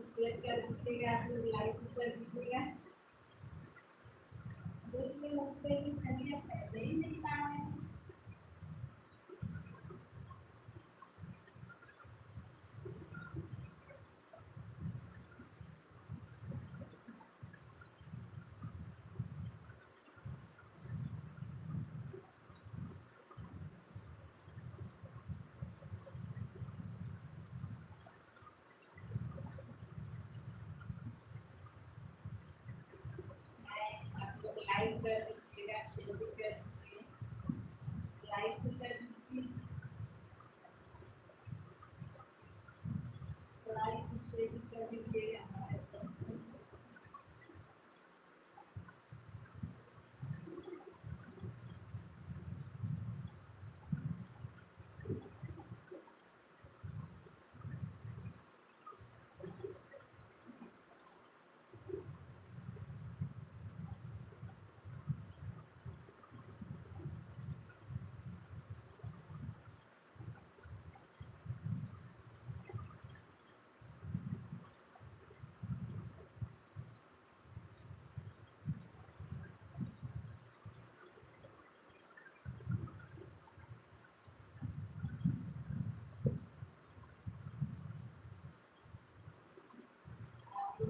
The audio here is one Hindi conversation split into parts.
तो शेयर कर दीजिएगा लाइक कर दीजिएगा। दूध में मुझे की सरिया पहले ही नहीं पाए आप लोग लाइक कर दीजिएगा शेयर भी कर दीजिए लाइक भी कर दीजिए लाइक शेयर भी कर दीजिएगा हमारे को। आप लोग शेयर कर दीजिए लाइक भी कर दीजिएगा और सब्सक्राइब भी कर दीजिएगा आप लोग डेली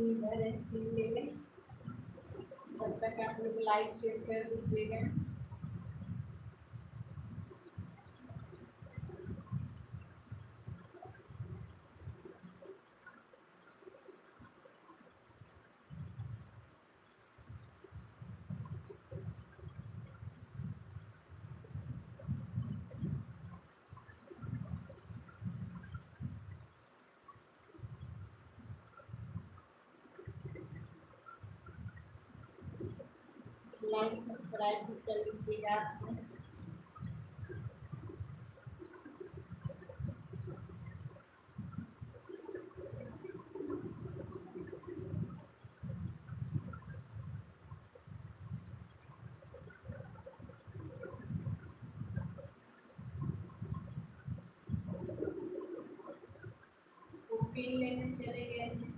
इधर है हैं। तब तक आप लोग लाइक शेयर कर दीजिएगा। लाइक सब्सक्राइब भी कर लीजिएगा। लेने चले गए हैं